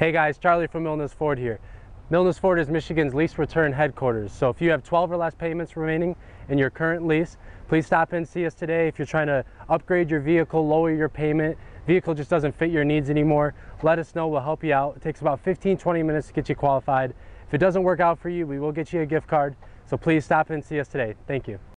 Hey guys, Charlie from Milnes Ford here. Milnes Ford is Michigan's lease return headquarters. So if you have 12 or less payments remaining in your current lease, please stop in see us today. If you're trying to upgrade your vehicle, lower your payment, vehicle just doesn't fit your needs anymore, let us know. We'll help you out. It takes about 15, 20 minutes to get you qualified. If it doesn't work out for you, we will get you a gift card. So please stop in see us today. Thank you.